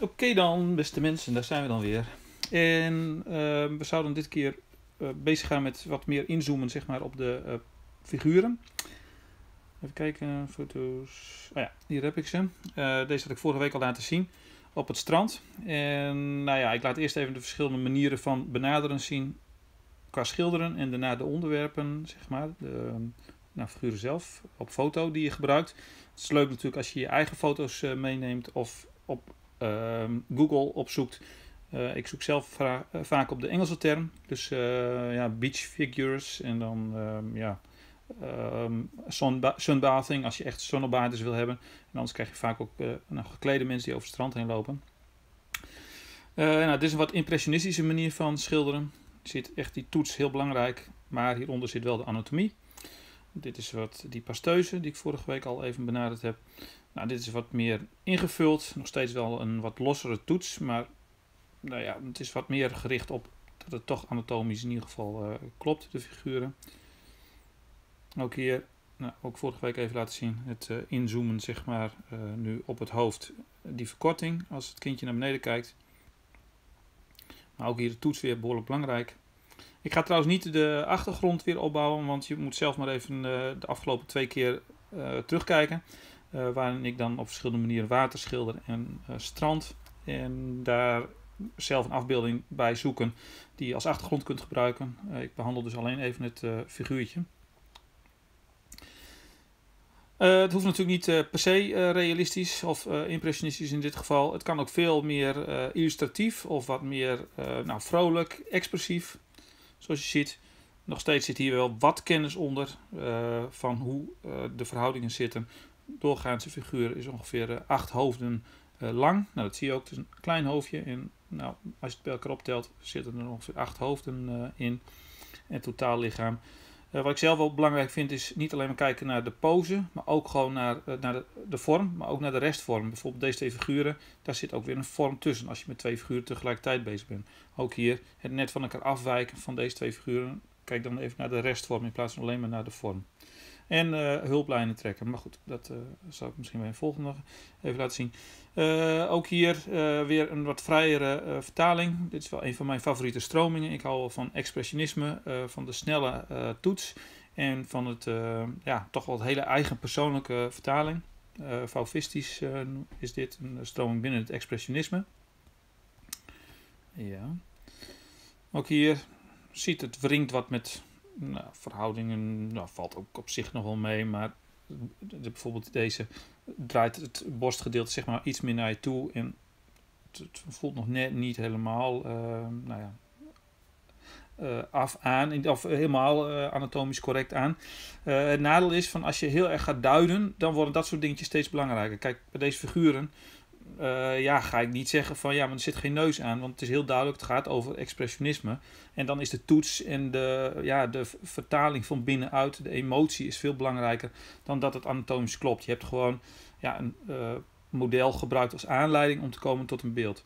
Oké dan, beste mensen, daar zijn we dan weer. En uh, we zouden dit keer uh, bezig gaan met wat meer inzoomen zeg maar, op de uh, figuren. Even kijken, foto's. Oh ja, hier heb ik ze. deze had ik vorige week al laten zien op het strand. En nou ja, ik laat eerst even de verschillende manieren van benaderen zien qua schilderen en daarna de onderwerpen, zeg maar, de nou, figuren zelf op foto die je gebruikt. Het is leuk natuurlijk als je je eigen foto's meeneemt of op Google opzoekt. Uh, ik zoek zelf vaak op de Engelse term, dus ja, beach figures en dan ehm, ja, um, sunbathing als je echt zonnebaarders wil hebben. En anders krijg je vaak ook nou, geklede mensen die over het strand heen lopen. nou, dit is een wat impressionistische manier van schilderen zit echt die toets heel belangrijk, maar hieronder zit wel de anatomie. Dit is wat die pasteuze die ik vorige week al even benaderd heb. Nou, dit is wat meer ingevuld, nog steeds wel een wat lossere toets, maar nou ja, het is wat meer gericht op dat het toch anatomisch in ieder geval uh, klopt, de figuren. Ook hier, nou, ook vorige week even laten zien, het uh, inzoomen zeg maar uh, nu op het hoofd. Die verkorting, als het kindje naar beneden kijkt, maar ook hier de toets weer behoorlijk belangrijk. Ik ga trouwens niet de achtergrond weer opbouwen, want je moet zelf maar even de afgelopen twee keer terugkijken. Uh, waarin ik dan op verschillende manieren water schilder en strand. En daar zelf een afbeelding bij zoeken die je als achtergrond kunt gebruiken. ik behandel dus alleen even het figuurtje. Het hoeft natuurlijk niet per se realistisch of impressionistisch in dit geval. Het kan ook veel meer illustratief of wat meer nou, vrolijk, expressief. Zoals je ziet, nog steeds zit hier wel wat kennis onder van hoe de verhoudingen zitten. Doorgaanse figuur is ongeveer acht hoofden lang. Nou, dat zie je ook. Het is een klein hoofdje. En nou, als je het bij elkaar optelt, zitten er ongeveer acht hoofden in. En totaal lichaam. Wat ik zelf wel belangrijk vind is niet alleen maar kijken naar de pose, maar ook gewoon naar, naar de, de, vorm, maar ook naar de restvorm. Bijvoorbeeld deze twee figuren, daar zit ook weer een vorm tussen als je met twee figuren tegelijkertijd bezig bent. Ook hier het net van elkaar afwijken van deze twee figuren. Kijk dan even naar de restvorm in plaats van alleen maar naar de vorm. En uh, hulplijnen trekken. Maar goed, dat uh, zal ik misschien bij een volgende even laten zien. Uh, ook hier weer een wat vrijere vertaling. Dit is wel een van mijn favoriete stromingen. Ik hou van expressionisme, van de snelle toets. En van het, ja, toch wel het hele eigen persoonlijke vertaling. Uh, Fauvistisch is dit een stroming binnen het expressionisme. Ja. Ook hier ziet het wringt wat met nou, verhoudingen nou, valt ook op zich nog wel mee, maar bijvoorbeeld deze draait het borstgedeelte zeg maar iets meer naar je toe en het, voelt nog net niet helemaal uh, nou ja, uh, af aan, of helemaal uh, anatomisch correct aan. het nadeel is van als je heel erg gaat duiden, dan worden dat soort dingetjes steeds belangrijker. Kijk, bij deze figuren uh, ja, ga ik niet zeggen van ja, maar er zit geen neus aan. Want het is heel duidelijk, het gaat over expressionisme. En dan is de toets en de, ja, de vertaling van binnenuit, de emotie is veel belangrijker dan dat het anatomisch klopt. Je hebt gewoon ja, een uh, model gebruikt als aanleiding om te komen tot een beeld.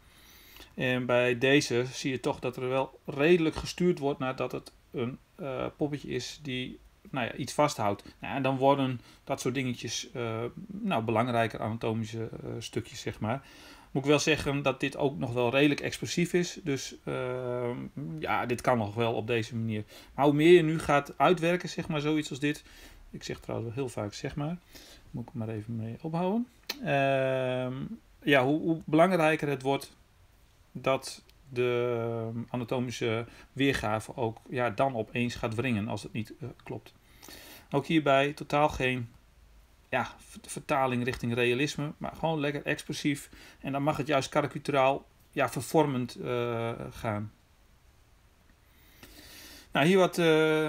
En bij deze zie je toch dat er wel redelijk gestuurd wordt nadat het een uh, poppetje is die nou ja, iets vasthoudt. Nou, en dan worden dat soort dingetjes uh, nou, belangrijker anatomische uh, stukjes, zeg maar. Moet ik wel zeggen dat dit ook nog wel redelijk expressief is. Dus uh, ja, dit kan nog wel op deze manier. Maar hoe meer je nu gaat uitwerken, zeg maar, zoiets als dit. Ik zeg trouwens wel heel vaak, zeg maar. Moet ik maar even mee ophouden. Ehm, ja, hoe, hoe belangrijker het wordt dat de anatomische weergave ook ja, dan opeens gaat wringen als het niet uh, klopt. Ook hierbij totaal geen ja, vertaling richting realisme, maar gewoon lekker expressief. En dan mag het juist karikaturaal ja, vervormend uh, gaan. Nou, hier wat uh,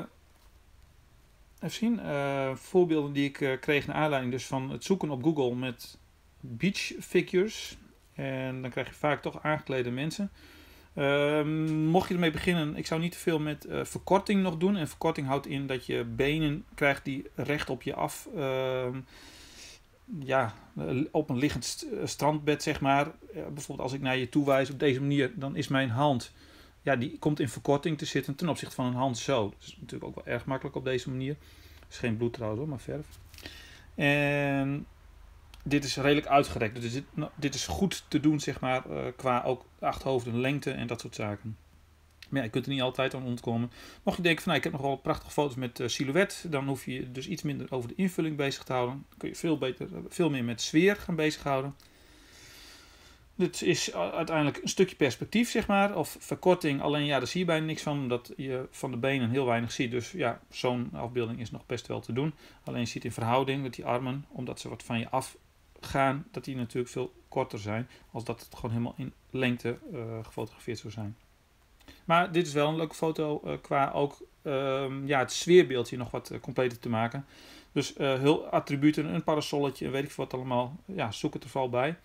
even zien. Voorbeelden die ik kreeg naar aanleiding dus van het zoeken op Google met beach figures. En dan krijg je vaak toch aangeklede mensen. Um, mocht je ermee beginnen, ik zou niet te veel met uh, verkorting nog doen. En verkorting houdt in dat je benen krijgt die recht op je af, uh, ja, op een liggend strandbed zeg maar. Bijvoorbeeld als ik naar je toe wijs op deze manier, dan is mijn hand, ja, die komt in verkorting te zitten ten opzichte van een hand zo. Dat is natuurlijk ook wel erg makkelijk op deze manier. Het is geen bloed trouwens hoor, maar verf. En dit is redelijk uitgerekt. Dus dit, nou, dit is goed te doen, zeg maar, uh, qua ook achthoofden, lengte en dat soort zaken. Maar ja, je kunt er niet altijd aan ontkomen. Mocht je denken van, nou, ik heb nog wel prachtige foto's met uh, silhouet, dan hoef je dus iets minder over de invulling bezig te houden. Dan kun je veel, beter, veel meer met sfeer gaan bezighouden. Dit is uiteindelijk een stukje perspectief, zeg maar, of verkorting. Alleen ja, daar zie je bijna niks van, omdat je van de benen heel weinig ziet. Dus ja, zo'n afbeelding is nog best wel te doen. Alleen je ziet in verhouding met die armen, omdat ze wat van je afgaan, dat die natuurlijk veel korter zijn, als dat het gewoon helemaal in lengte uh, gefotografeerd zou zijn. Maar dit is wel een leuke foto uh, qua ook uh, ja, het sfeerbeeldje nog wat uh, completer te maken. Dus heel attributen, een parasolletje, weet ik wat allemaal. Ja, zoek het er vooral bij.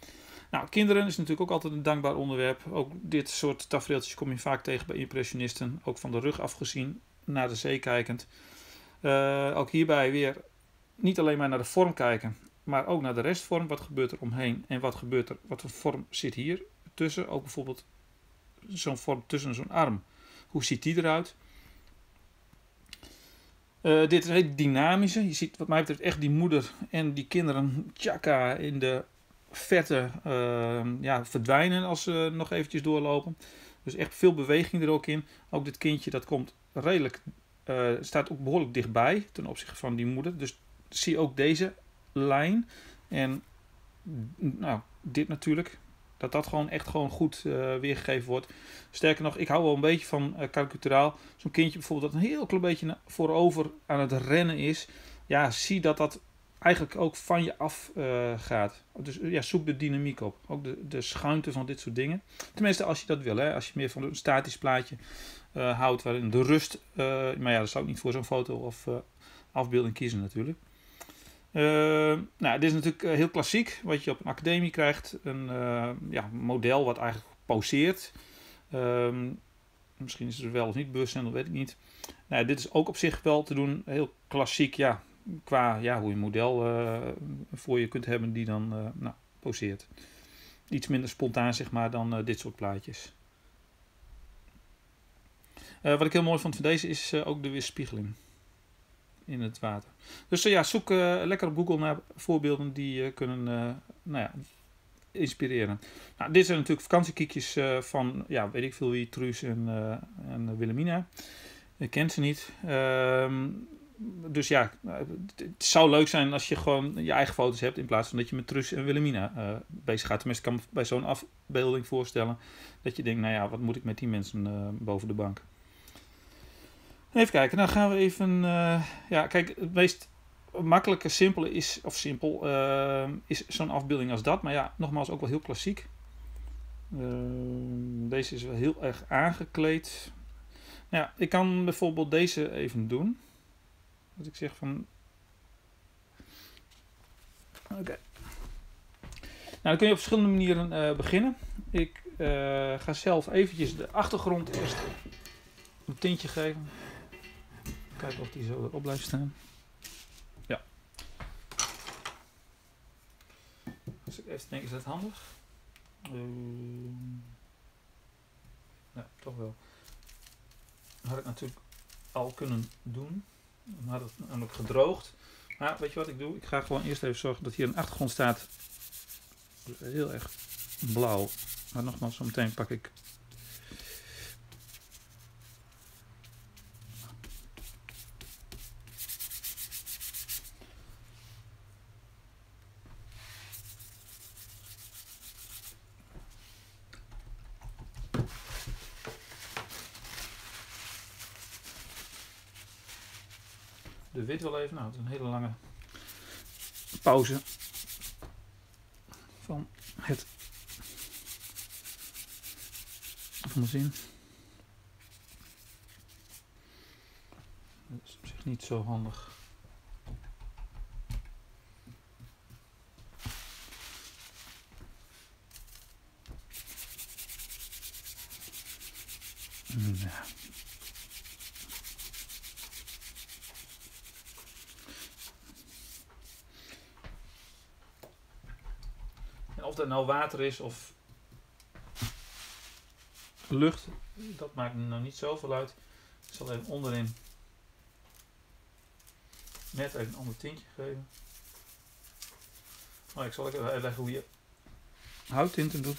Nou, kinderen is natuurlijk ook altijd een dankbaar onderwerp. Ook dit soort tafereeltjes kom je vaak tegen bij impressionisten. Ook van de rug afgezien, naar de zee kijkend. Ook hierbij weer niet alleen maar naar de vorm kijken, maar ook naar de restvorm. Wat gebeurt er omheen en wat gebeurt er, wat voor vorm zit hier tussen? Ook bijvoorbeeld zo'n vorm tussen zo'n arm. Hoe ziet die eruit? Uh, dit is hele dynamische. Je ziet wat mij betreft echt die moeder en die kinderen tjaka in de verte uh, ja, verdwijnen als ze nog eventjes doorlopen. Dus echt veel beweging er ook in. Ook dit kindje dat komt redelijk, uh, staat ook behoorlijk dichtbij ten opzichte van die moeder. Dus zie ook deze lijn. En nou, dit natuurlijk. Dat dat gewoon echt gewoon goed uh, weergegeven wordt. Sterker nog, ik hou wel een beetje van uh, karikaturaal. Zo'n kindje bijvoorbeeld dat een heel klein beetje voorover aan het rennen is. Ja, zie dat dat eigenlijk ook van je af uh, gaat. Dus ja, zoek de dynamiek op. Ook de, de schuinte van dit soort dingen. Tenminste, als je dat wil. Hè. Als je meer van een statisch plaatje houdt waarin de rust. Maar ja, dat zou ik niet voor zo'n foto of afbeelding kiezen natuurlijk. Nou, dit is natuurlijk heel klassiek. Wat je op een academie krijgt. Een ja, model wat eigenlijk poseert. Ehm, misschien is het wel of niet bewustzijn, dat weet ik niet. Nou, dit is ook op zich wel te doen. Heel klassiek, ja qua ja, hoe je een model voor je kunt hebben die dan nou, poseert. Iets minder spontaan zeg maar dan dit soort plaatjes. wat ik heel mooi vond van deze is ook de weerspiegeling in het water. Dus ja, zoek lekker op Google naar voorbeelden die kunnen nou ja, inspireren. Nou, dit zijn natuurlijk vakantiekiekjes van, ja, weet ik veel wie, Truus en, en Wilhelmina. Ik ken ze niet. Ehm, dus ja, het zou leuk zijn als je gewoon je eigen foto's hebt in plaats van dat je met Trus en Wilhelmina uh, bezig gaat. Tenminste, ik kan me bij zo'n afbeelding voorstellen dat je denkt, nou ja, wat moet ik met die mensen boven de bank? Even kijken, nou gaan we even, uh, ja, kijk, het meest makkelijke, simpele is, of simpel, is zo'n afbeelding als dat. Maar ja, nogmaals, ook wel heel klassiek. deze is wel heel erg aangekleed. Nou ja, ik kan bijvoorbeeld deze even doen. Dat ik zeg van. Oké. Nou, dan kun je op verschillende manieren uh, beginnen. Ik ga zelf eventjes de achtergrond eerst een tintje geven. Kijken of die zo erop blijft staan. Ja. Als ik even denk, is dat handig? Uh, ja, toch wel. Had ik natuurlijk al kunnen doen. Dan had het namelijk gedroogd. Maar weet je wat ik doe? Ik ga gewoon eerst even zorgen dat hier een achtergrond staat. Heel erg blauw. Maar nogmaals, zo meteen pak ik wit wel even. Nou, het is een hele lange pauze van het van de zin. Dat is op zich niet zo handig. Ja. Dat nou water is of lucht, dat maakt nou niet zoveel uit. Ik zal even onderin net even een ander tintje geven. Oh, ik zal even uitleggen hoe je houttinten doet.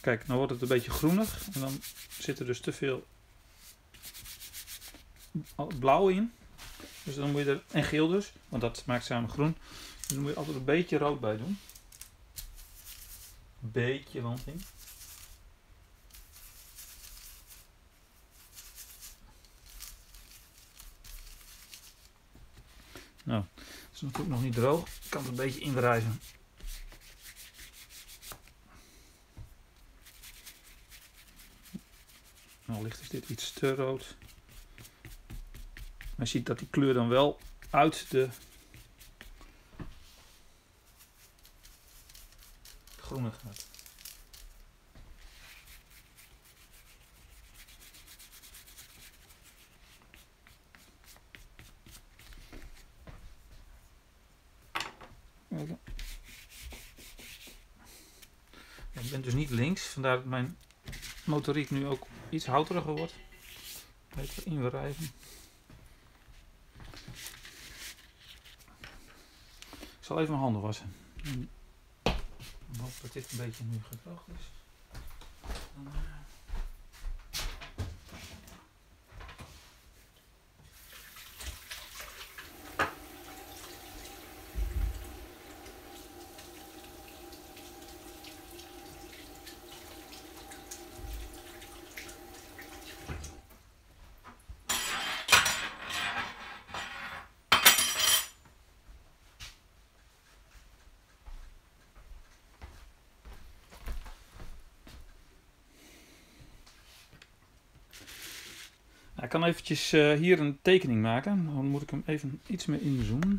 Kijk, nou wordt het een beetje groenig en dan zit er dus te veel blauw in. Dus dan moet je er, en geel dus, want dat maakt samen groen. Dus dan moet je altijd een beetje rood bij doen. Beetje in. Nou, het is natuurlijk nog niet droog. Ik kan het een beetje inwrijven. Nou, licht is dit iets te rood. Maar je ziet dat die kleur dan wel uit de groene gaat. ik ben dus niet links, vandaar dat mijn motoriek nu ook iets houteriger wordt. Beter inwrijven. Zal even mijn handen wassen. Ik hoop dat dit een beetje nu gedroogd is. Dan, ik kan eventjes uh, hier een tekening maken. Dan moet ik hem even iets meer inzoomen.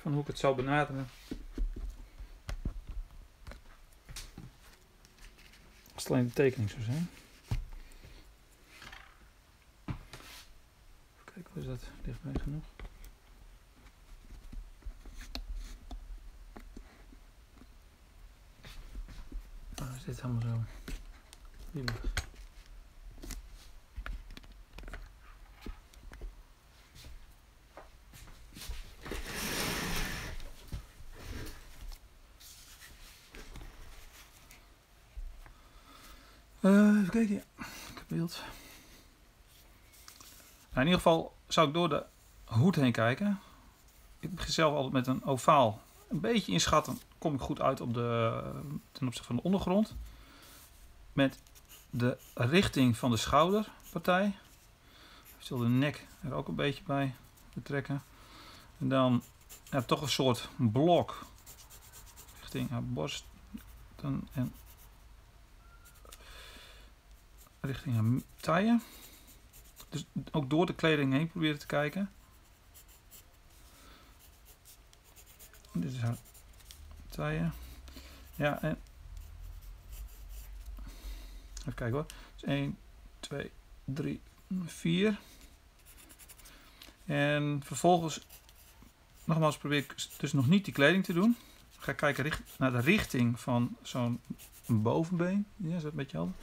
Van hoe ik het zou benaderen. Als het alleen de tekening zou zijn. Even kijken, is dat? Dichtbij genoeg? Oh, is dit helemaal zo? Lievig. kijken. Ik heb beeld. Nou, in ieder geval zou ik door de hoed heen kijken. Ik begin zelf altijd met een ovaal. Een beetje inschatten kom ik goed uit op de, ten opzichte van de ondergrond. Met de richting van de schouderpartij. Zal de nek er ook een beetje bij betrekken. En dan ja, toch een soort blok richting haar borst en richting haar taille. Dus ook door de kleding heen proberen te kijken. Dit is haar taille. Ja, en... Even kijken hoor. Dus 1, 2, 3, 4. En vervolgens, nogmaals probeer ik dus nog niet die kleding te doen. ga kijken naar de richting van zo'n bovenbeen. Ja, is dat een beetje helder?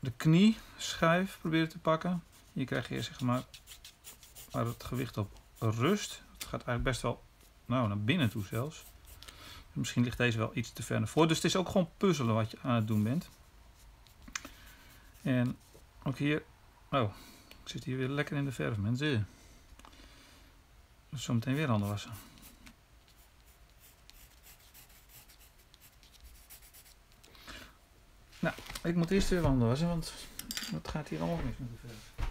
De knieschijf proberen te pakken. Hier krijg je zeg maar waar het gewicht op rust. Het gaat eigenlijk best wel nou, naar binnen toe zelfs. Misschien ligt deze wel iets te ver naar voren. Dus het is ook gewoon puzzelen wat je aan het doen bent. En ook hier. Oh, ik zit hier weer lekker in de verf, mensen. Zometeen weer handen wassen. Nou, ik moet eerst weer wandelen, want het gaat hier allemaal de verf.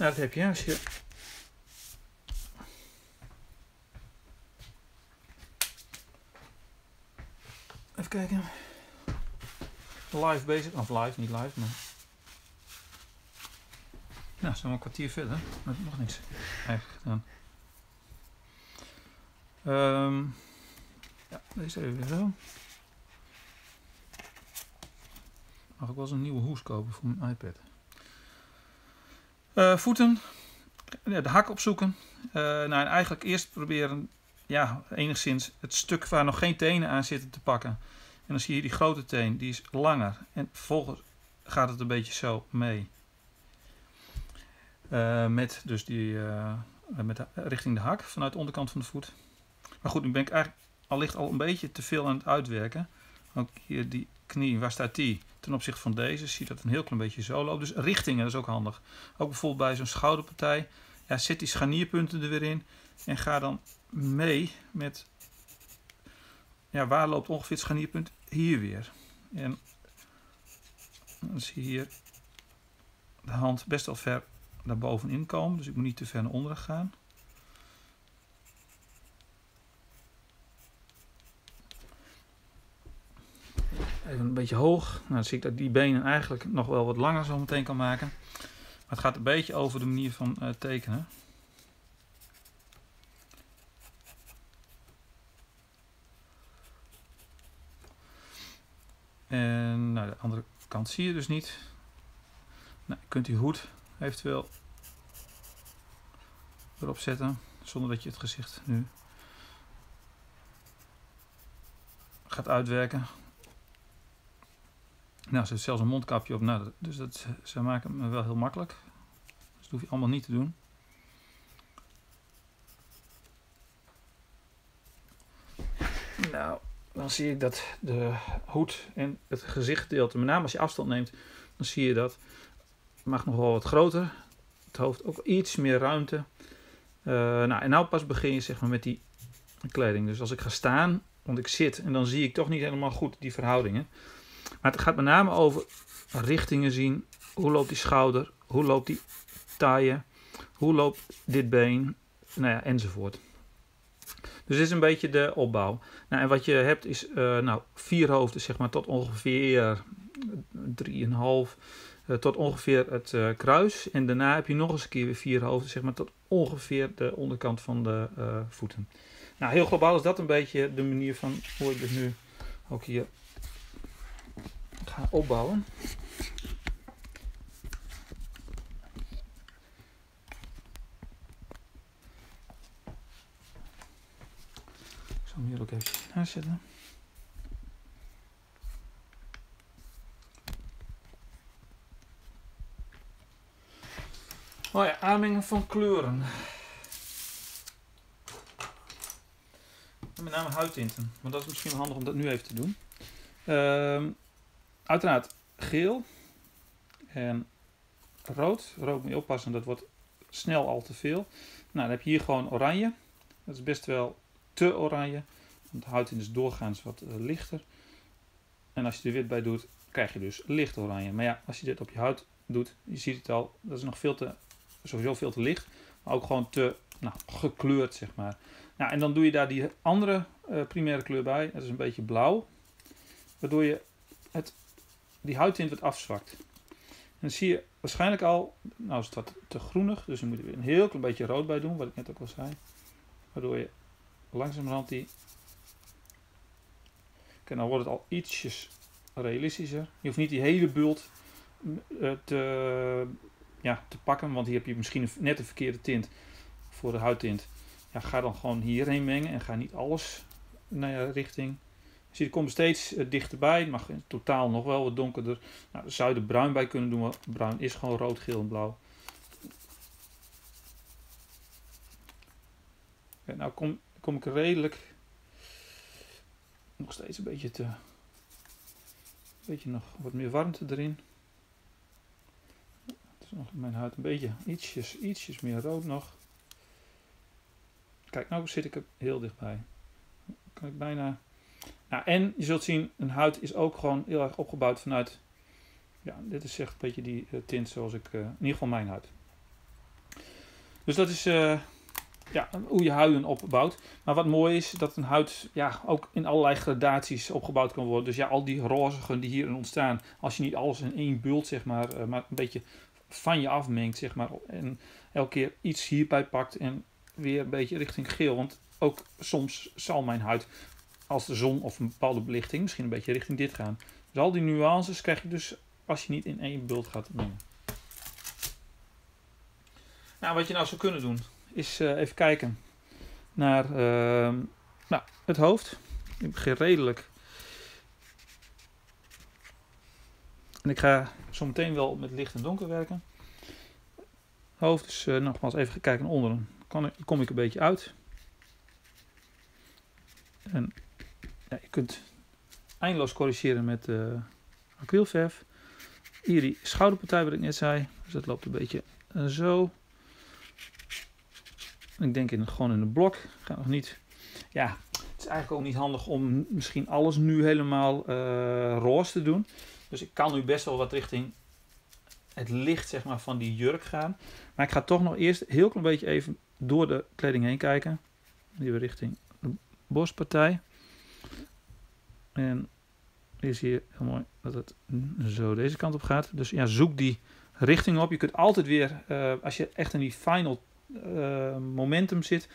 Nou, dat heb je als. Kijken. Live bezig. Of live, niet live, maar... Nou, een kwartier verder. Maar nog niks eigenlijk gedaan. Ehm, ja, deze even zo. Mag ik wel eens een nieuwe hoes kopen voor mijn iPad. Eh, voeten. De hak opzoeken. Eh, nou, en eigenlijk eerst proberen, ja, enigszins het stuk waar nog geen tenen aan zitten te pakken. En dan zie je die grote teen, die is langer. En vervolgens gaat het een beetje zo mee. Uh, met dus die, uh, met de, richting de hak vanuit de onderkant van de voet. Maar goed, nu ben ik eigenlijk al licht al een beetje te veel aan het uitwerken. Ook hier die knie, waar staat die? Ten opzichte van deze zie je dat een heel klein beetje zo loopt. Dus richtingen, dat is ook handig. Ook bijvoorbeeld bij zo'n schouderpartij. Ja, zet die scharnierpunten er weer in. En ga dan mee met... Ja, waar loopt ongeveer het scharnierpunt? Hier weer. En dan zie je hier de hand best wel ver naar bovenin komen. Dus ik moet niet te ver naar onderen gaan. Even een beetje hoog. Nou, dan zie ik dat die benen eigenlijk nog wel wat langer zo meteen kan maken. Maar het gaat een beetje over de manier van uh, tekenen. En nou, de andere kant zie je dus niet. Nou, je kunt die hoed eventueel erop zetten, zonder dat je het gezicht nu gaat uitwerken. Nou, er zit zelfs een mondkapje op, nou, dus dat, ze maken me wel heel makkelijk. Dus dat hoef je allemaal niet te doen. Nou, dan zie ik dat de hoed en het gezichtgedeelte, met name als je afstand neemt, dan zie je dat mag nog wel wat groter. Het hoofd ook iets meer ruimte. Uh, nou, en nou pas begin je zeg maar met die kleding. Dus als ik ga staan, want ik zit en dan zie ik toch niet helemaal goed die verhoudingen. Maar het gaat met name over richtingen zien. Hoe loopt die schouder? Hoe loopt die taille? Hoe loopt dit been? Nou ja, enzovoort. Dus dit is een beetje de opbouw. Nou, en wat je hebt is uh, nou, vier hoofden, zeg maar, tot ongeveer 3,5 uh, tot ongeveer het kruis. En daarna heb je nog eens een keer weer vier hoofden, zeg maar, tot ongeveer de onderkant van de voeten. Nou, heel globaal is dat een beetje de manier van hoe ik dus nu ook hier ga opbouwen. Hier ook even aanzetten. Oh ja, aanmengen van kleuren. En met name huidtinten. Want dat is misschien handig om dat nu even te doen. Uh, uiteraard geel en rood. Rood moet je oppassen, dat wordt snel al te veel. Nou, dan heb je hier gewoon oranje. Dat is best wel te oranje. Want de is doorgaans wat uh, lichter. En als je er wit bij doet, krijg je dus licht oranje. Maar ja, als je dit op je huid doet, je ziet het al, dat is nog veel te sowieso veel te licht, maar ook gewoon te nou, gekleurd, zeg maar. Nou, en dan doe je daar die andere uh, primaire kleur bij, dat is een beetje blauw, waardoor je het, die huidtint wat afzwakt. Dan zie je waarschijnlijk al, nou is het wat te groenig, dus je moet er weer een heel klein beetje rood bij doen, wat ik net ook al zei. Waardoor je langzamerhand die... Kijk, dan wordt het al ietsjes realistischer. Je hoeft niet die hele bult uh, te ja, te pakken. Want hier heb je misschien net de verkeerde tint voor de huidtint. Ja, ga dan gewoon hierheen mengen en ga niet alles naar je richting. Je komt steeds uh, dichterbij. Het mag in totaal nog wel wat donkerder. Nou, zou je er bruin bij kunnen doen. Bruin is gewoon rood, geel en blauw. Nou kom, kom ik redelijk nog steeds een beetje te. Beetje nog wat meer warmte erin nog mijn huid een beetje ietsjes, ietsjes meer rood nog. Kijk, nou zit ik er heel dichtbij. Kan ik bijna... Nou, en je zult zien, een huid is ook gewoon heel erg opgebouwd vanuit... Ja, dit is echt een beetje die uh, tint zoals ik... Uh, in ieder geval mijn huid. Dus dat is... Uh, ja, hoe je huiden opbouwt. Maar wat mooi is, dat een huid ja, ook in allerlei gradaties opgebouwd kan worden. Dus ja, al die rozigen die hierin ontstaan, als je niet alles in één bult, zeg maar, maar een beetje van je afmengt, zeg maar. En elke keer iets hierbij pakt en weer een beetje richting geel. Want ook soms zal mijn huid, als de zon of een bepaalde belichting, misschien een beetje richting dit gaan. Dus al die nuances krijg je dus als je niet in één bult gaat mengen. Nou, wat je nou zou kunnen doen, is uh, even kijken naar uh, nou, het hoofd. Ik begin redelijk. En ik ga zo meteen wel met licht en donker werken. Hoofd is uh, nogmaals even kijken naar onderen. Kan, kom ik een beetje uit. En ja, je kunt eindeloos corrigeren met uh, acrylverf. Hier die schouderpartij wat ik net zei. Dus dat loopt een beetje zo. Ik denk in, gewoon in een blok. Ga nog niet. Ja, het is eigenlijk ook niet handig om misschien alles nu helemaal uh, roze te doen. Dus ik kan nu best wel wat richting het licht zeg maar, van die jurk gaan. Maar ik ga toch nog eerst heel klein beetje even door de kleding heen kijken. Die we richting de borstpartij. En hier zie je heel mooi dat het zo deze kant op gaat. Dus ja, zoek die richting op. Je kunt altijd weer, uh, als je echt in die final uh, momentum zit,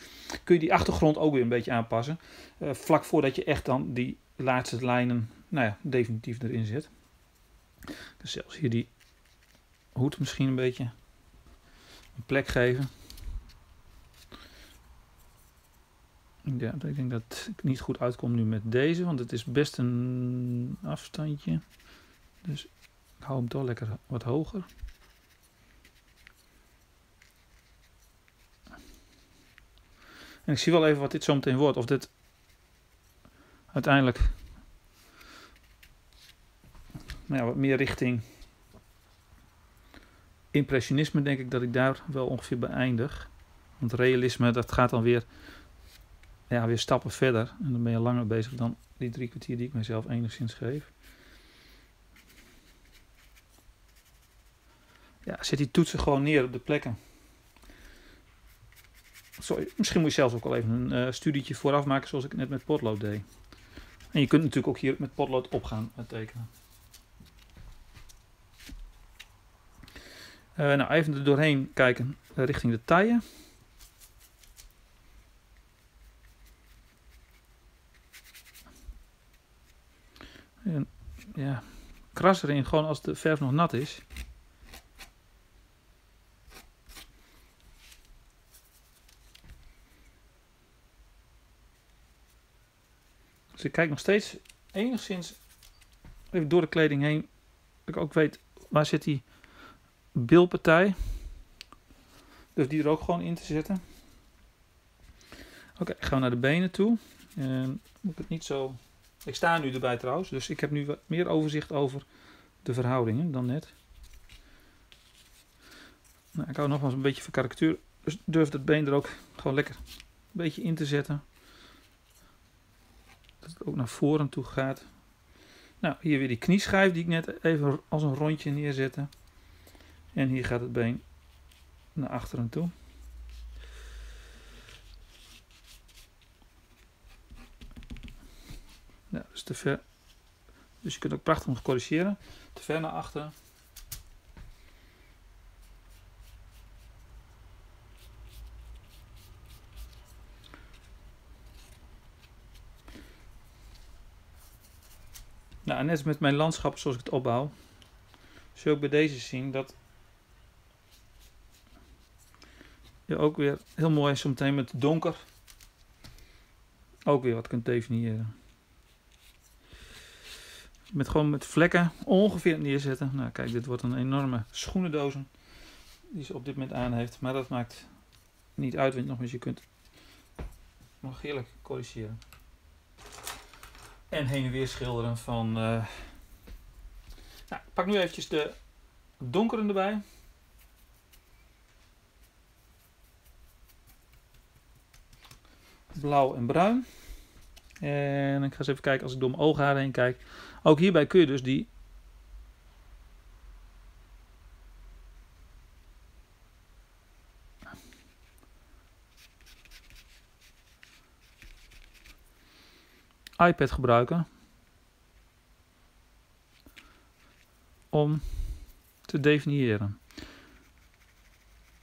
kun je die achtergrond ook weer een beetje aanpassen. Uh, vlak voordat je echt dan die laatste lijnen, nou ja, definitief erin zet. Dus zelfs hier die hoed misschien een beetje een plek geven. Ja, ik denk dat ik niet goed uitkom nu met deze, want het is best een afstandje. Dus ik hou hem toch lekker wat hoger. En ik zie wel even wat dit zo meteen wordt. Of dit uiteindelijk nou ja, wat meer richting impressionisme denk ik dat ik daar wel ongeveer bij eindig. Want realisme dat gaat dan weer, ja, weer stappen verder. En dan ben je langer bezig dan die drie kwartier die ik mezelf enigszins geef. Ja, zet die toetsen gewoon neer op de plekken. Sorry, misschien moet je zelfs ook wel even een uh, studietje vooraf maken zoals ik net met potlood deed. En je kunt natuurlijk ook hier met potlood op gaan tekenen. Uh, nou, even er doorheen kijken richting de taille. En ja, kras erin gewoon als de verf nog nat is. Dus ik kijk nog steeds enigszins even door de kleding heen. Dat ik ook weet waar zit die bilpartij. Dus die er ook gewoon in te zetten. Oké, okay, gaan we naar de benen toe. En moet ik het niet zo... Ik sta nu erbij trouwens, dus ik heb nu wat meer overzicht over de verhoudingen dan net. Nou, ik hou nogmaals een beetje van karikatuur. Dus durf het been er ook gewoon lekker een beetje in te zetten. Dat het ook naar voren toe gaat. Nou, hier weer die knieschijf die ik net even als een rondje neerzette. En hier gaat het been naar achteren toe. Ja, dus te ver. Dus je kunt ook prachtig nog corrigeren. Te ver naar achteren. Nou, net met mijn landschap zoals ik het opbouw. Zul je ook bij deze zien dat je ook weer heel mooi zometeen met donker ook weer wat kunt definiëren. Met gewoon met vlekken ongeveer neerzetten. Nou kijk, dit wordt een enorme schoenendozen die ze op dit moment aan heeft. Maar dat maakt niet uit, want je kunt nog heerlijk corrigeren. En heen en weer schilderen van... Uh... Nou, ik pak nu eventjes de donkere erbij. blauw en bruin. En ik ga eens even kijken als ik door mijn oogharen heen kijk. Ook hierbij kun je dus die iPad gebruiken om te definiëren.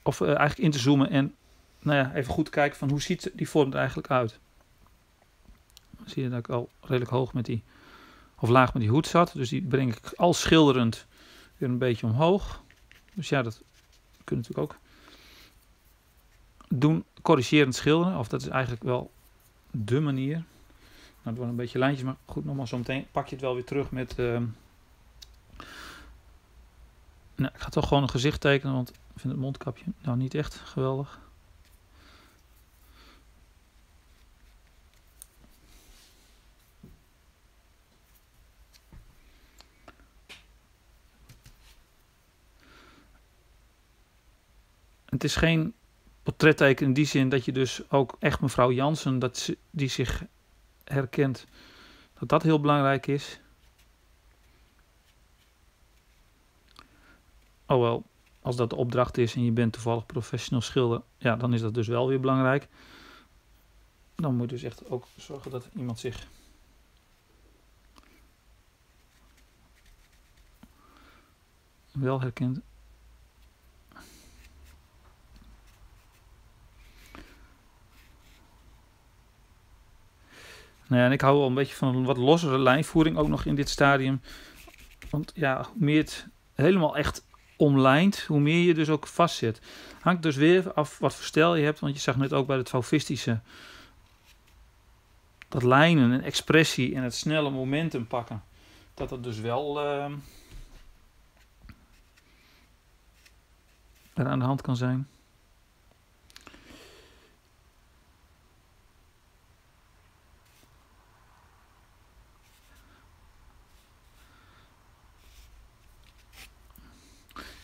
of eh, eigenlijk in te zoomen en nou ja, even goed kijken van hoe ziet die vorm er eigenlijk uit. Zie je dat ik al redelijk hoog met die, of laag met die hoed zat. Dus die breng ik al schilderend weer een beetje omhoog. Dus ja, dat kun je natuurlijk ook doen. Corrigerend schilderen, of dat is eigenlijk wel de manier. Nou, het wordt een beetje lijntjes, maar goed, nogmaals, zo meteen pak je het wel weer terug met... ehm, nou, ik ga toch gewoon een gezicht tekenen, want ik vind het mondkapje nou niet echt geweldig. Het is geen portretteken in die zin dat je dus ook echt mevrouw Jansen, dat die zich herkent, dat dat heel belangrijk is. Oh wel, als dat de opdracht is en je bent toevallig professioneel schilder, ja, dan is dat dus wel weer belangrijk. Dan moet je dus echt ook zorgen dat iemand zich wel herkent. Nou en ik hou wel een beetje van een wat lossere lijnvoering ook nog in dit stadium. Want ja, hoe meer het helemaal echt omlijnt, hoe meer je dus ook vastzit. Hangt dus weer af wat voor stijl je hebt. Want je zag net ook bij het faufistische dat lijnen en expressie en het snelle momentum pakken. Dat dat dus wel uh, aan de hand kan zijn.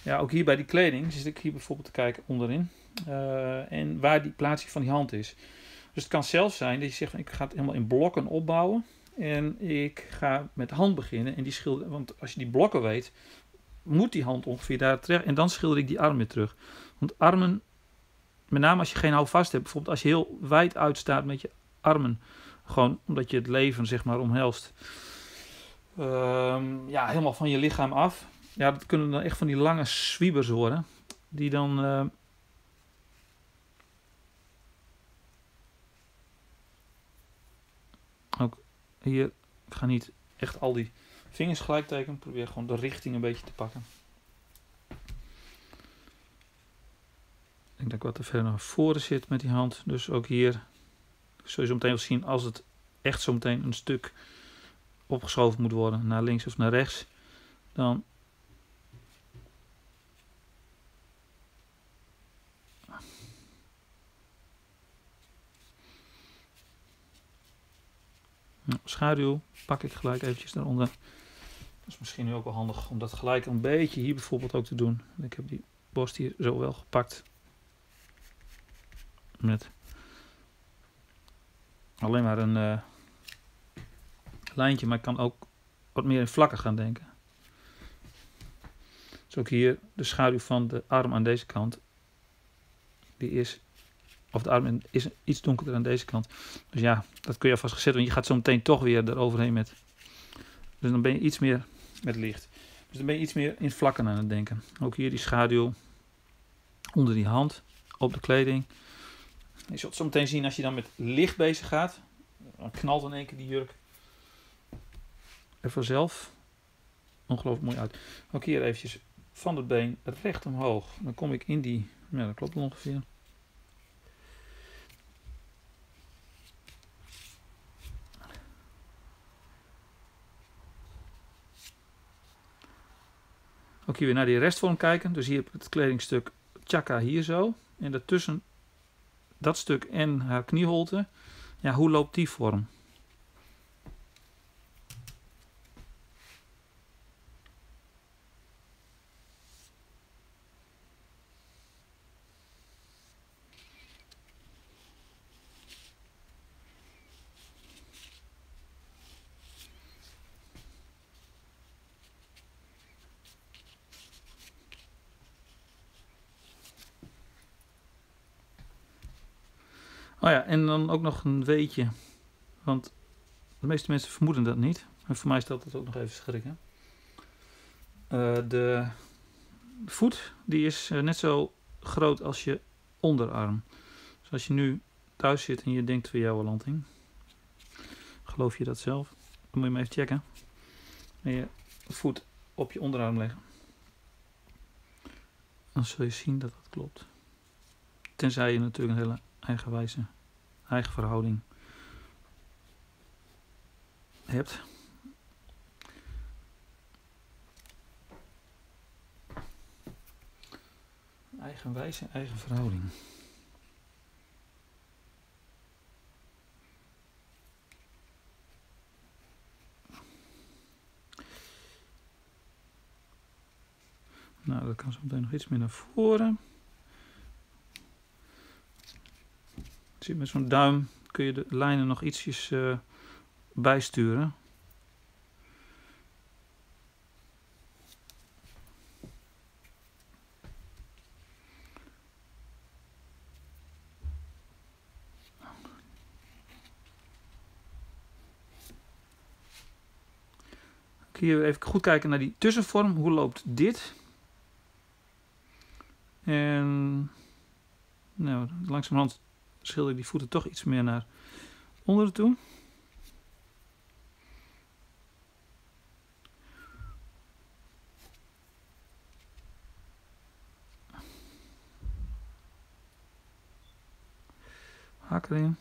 Ja, ook hier bij die kleding zit ik hier bijvoorbeeld te kijken onderin. Uh, en waar die plaatsing van die hand is. Dus het kan zelfs zijn dat je zegt, ik ga het helemaal in blokken opbouwen. En ik ga met hand beginnen. En die schilder, want als je die blokken weet, moet die hand ongeveer daar terecht. En dan schilder ik die arm weer terug. Want armen, met name als je geen houvast hebt. Bijvoorbeeld als je heel wijd uitstaat met je armen. Gewoon omdat je het leven zeg maar omhelst. Um, ja, helemaal van je lichaam af ja, dat kunnen dan echt van die lange zwiebers worden. Die dan... Uh, ook hier, ik ga niet echt al die vingers gelijk tekenen. Probeer gewoon de richting een beetje te pakken. Ik denk wat er verder naar voren zit met die hand. Dus ook hier zul je zo meteen wel zien als het echt zo meteen een stuk opgeschoven moet worden naar links of naar rechts. Dan schaduw pak ik gelijk eventjes daaronder. Dat is misschien nu ook wel handig om dat gelijk een beetje hier bijvoorbeeld ook te doen. Ik heb die borst hier zo wel gepakt. Met alleen maar een uh, lijntje, maar ik kan ook wat meer in vlakken gaan denken. Dus ook hier de schaduw van de arm aan deze kant. Die is of de arm is iets donkerder aan deze kant. Dus ja, dat kun je alvast gezet. Want je gaat zo meteen toch weer eroverheen met. Dus dan ben je iets meer met licht. Dus dan ben je iets meer in vlakken aan het denken. Ook hier die schaduw onder die hand op de kleding. Je zult zo meteen zien als je dan met licht bezig gaat. Dan knalt in één keer die jurk er vanzelf ongelooflijk mooi uit. Ook hier eventjes van het been recht omhoog. Dan kom ik in die, ja dat klopt ongeveer. Ook hier weer naar die restvorm kijken. Dus hier het kledingstuk chaka hier zo. En daartussen dat stuk en haar knieholte. Ja, hoe loopt die vorm? Oh ja, en dan ook nog een weetje. Want de meeste mensen vermoeden dat niet. En voor mij stelt dat ook nog even schrikken. Uh, de voet die is eh, net zo groot als je onderarm. Dus als je nu thuis zit en je denkt voor jouw landing, geloof je dat zelf? Dan moet je maar even checken. En je voet op je onderarm leggen. Dan zul je zien dat dat klopt. Tenzij je natuurlijk een hele eigenwijze, eigen verhouding hebt. Eigenwijze, eigen verhouding. Nou, dat kan zo meteen nog iets meer naar voren. Met zo'n duim kun je de lijnen nog ietsjes uh, bijsturen. Hier even goed kijken naar die tussenvorm. Hoe loopt dit? En nou, langzamerhand schilder ik die voeten toch iets meer naar onderen toe. Haak erin.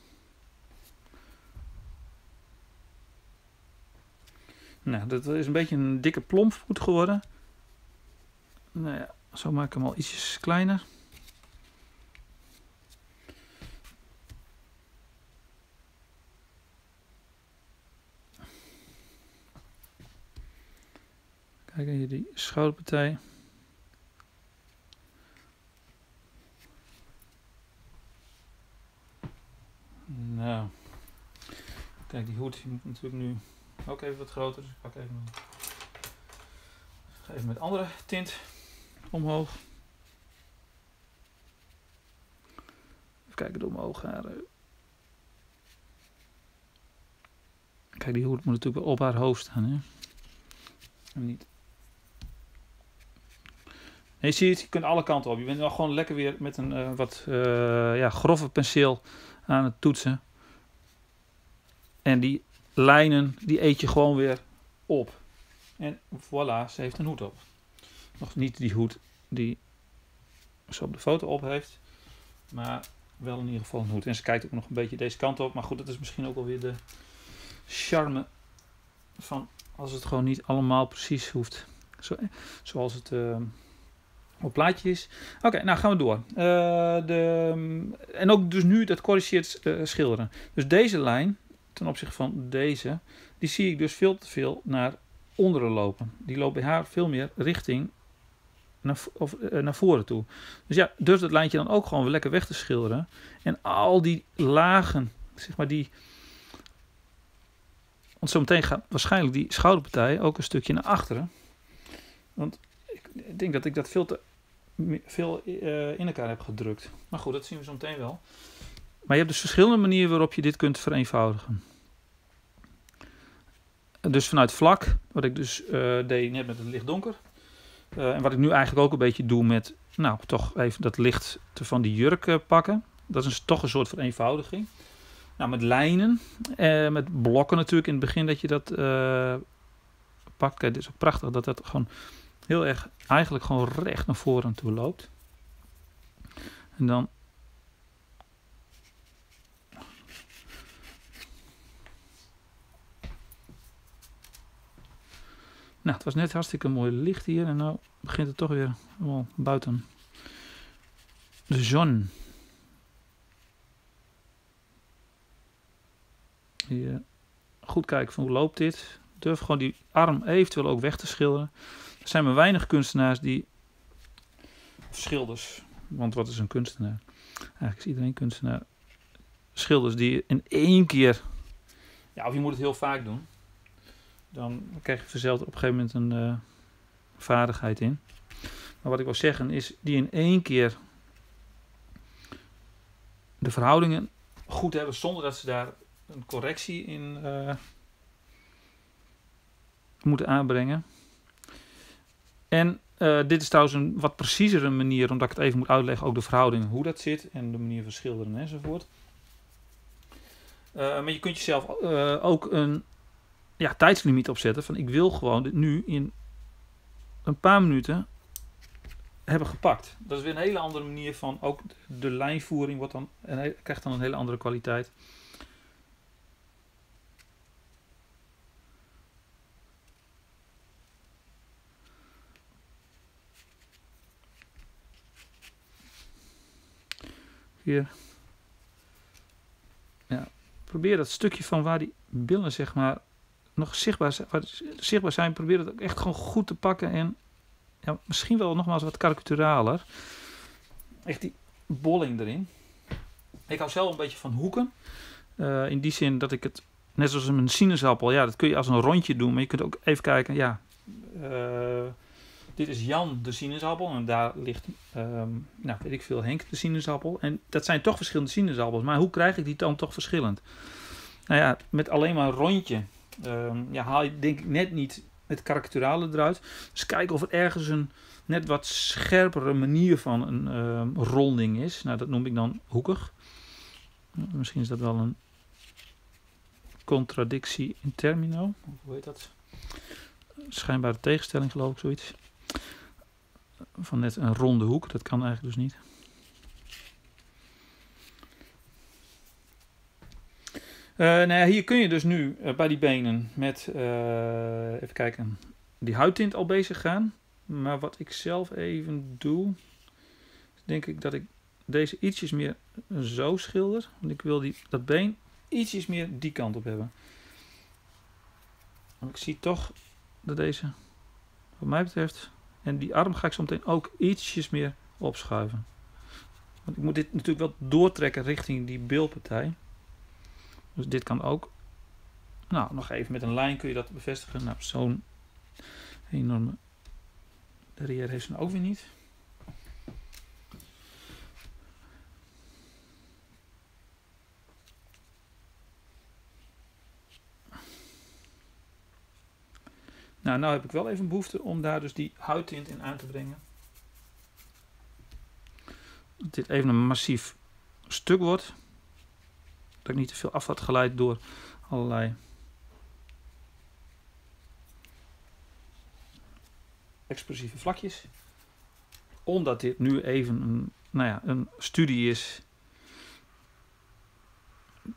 Nou, dat is een beetje een dikke plompvoet geworden. Nou ja, zo maak ik hem al ietsjes kleiner. Kijk hier die schouderpartij. Nou, kijk die hoed die moet natuurlijk nu ook even wat groter. Dus ik pak even, even met andere tint omhoog. Even kijken door mijn oogharen. Kijk, die hoed moet natuurlijk op haar hoofd staan. Hè? En niet. Nee, je ziet, je kunt alle kanten op. Je bent wel gewoon lekker weer met een uh, wat uh, ja, grove penseel aan het toetsen. En die lijnen, die eet je gewoon weer op. En voilà, ze heeft een hoed op. Nog niet die hoed die ze op de foto op heeft. Maar wel in ieder geval een hoed. En ze kijkt ook nog een beetje deze kant op. Maar goed, dat is misschien ook wel weer de charme van als het gewoon niet allemaal precies hoeft. Zo, zoals het uh, op plaatje is. Oké, nou gaan we door. Uh, de, en ook dus nu dat corrigeert uh, schilderen. Dus deze lijn ten opzichte van deze, die zie ik dus veel te veel naar onderen lopen. Die loopt bij haar veel meer richting naar, of, uh, naar voren toe. Dus ja, durf dat lijntje dan ook gewoon weer lekker weg te schilderen. En al die lagen, zeg maar die... Want zometeen gaat waarschijnlijk die schouderpartij ook een stukje naar achteren. Want ik denk dat ik dat veel te veel uh, in elkaar heb gedrukt. Maar goed, dat zien we zo meteen wel. Maar je hebt dus verschillende manieren waarop je dit kunt vereenvoudigen. Dus vanuit vlak, wat ik dus uh, deed net met het licht donker. Uh, en wat ik nu eigenlijk ook een beetje doe met, nou, toch even dat licht van die jurk uh, pakken. Dat is toch een soort vereenvoudiging. Nou, met lijnen, met blokken natuurlijk in het begin dat je dat pakt. Kijk, het is ook prachtig dat dat gewoon heel erg, eigenlijk gewoon recht naar voren toe loopt. En dan Nou, het was net hartstikke mooi licht hier en nu begint het toch weer helemaal buiten. De zon. Goed kijken van hoe loopt dit. Durf gewoon die arm eventueel ook weg te schilderen. Zijn maar weinig kunstenaars die... Schilders. Want wat is een kunstenaar? Eigenlijk is iedereen kunstenaar. Schilders die in één keer... Ja, of je moet het heel vaak doen dan krijg je vanzelf op een gegeven moment een uh, vaardigheid in. Maar wat ik wil zeggen is, die in één keer de verhoudingen goed hebben zonder dat ze daar een correctie in uh, moeten aanbrengen. En uh, dit is trouwens een wat preciezere manier, omdat ik het even moet uitleggen, ook de verhouding, hoe dat zit en de manier van schilderen enzovoort. Uh, maar je kunt jezelf uh, ook een ja, tijdslimiet opzetten van ik wil gewoon dit nu in een paar minuten hebben gepakt. Dat is weer een hele andere manier van ook de lijnvoering wordt dan, en krijgt dan een hele andere kwaliteit. Ja, probeer dat stukje van waar die billen zeg maar nog zichtbaar, zichtbaar zijn, probeer het ook echt gewoon goed te pakken en ja, misschien wel nogmaals wat karikaturaler. Echt die bolling erin. Ik hou zelf een beetje van hoeken. Uh, in die zin dat ik het, net zoals een sinaasappel, ja, dat kun je als een rondje doen. Maar je kunt ook even kijken, ja, uh, dit is Jan de sinaasappel en daar ligt, um, nou weet ik veel, Henk de sinaasappel. En dat zijn toch verschillende sinaasappels. Maar hoe krijg ik die dan toch verschillend? Nou ja, met alleen maar een rondje um, ja, haal je denk ik net niet het karakterale eruit. Dus kijken of er ergens een net wat scherpere manier van een uh, ronding is. Nou, dat noem ik dan hoekig. Misschien is dat wel een contradictie in termino. Hoe heet dat? Schijnbare tegenstelling, geloof ik, zoiets. Van net een ronde hoek, dat kan eigenlijk dus niet. Uh, nou ja, hier kun je dus nu uh, bij die benen met, uh, even kijken, die huidtint al bezig gaan. Maar wat ik zelf even doe, denk ik dat ik deze ietsjes meer zo schilder. Want ik wil die, dat been ietsjes meer die kant op hebben. Want ik zie toch dat deze, wat mij betreft, en die arm ga ik zo meteen ook ietsjes meer opschuiven. Want ik moet dit natuurlijk wel doortrekken richting die bilpartij. Dus dit kan ook. Nou, nog even met een lijn kun je dat bevestigen. Nou, zo'n enorme derrière heeft ze ook weer niet. Nou, nou heb ik wel even behoefte om daar dus die huidtint in aan te brengen. Dat dit even een massief stuk wordt. Dat ik niet te veel af had geleid door allerlei explosieve vlakjes. Omdat dit nu even een, nou ja, een studie is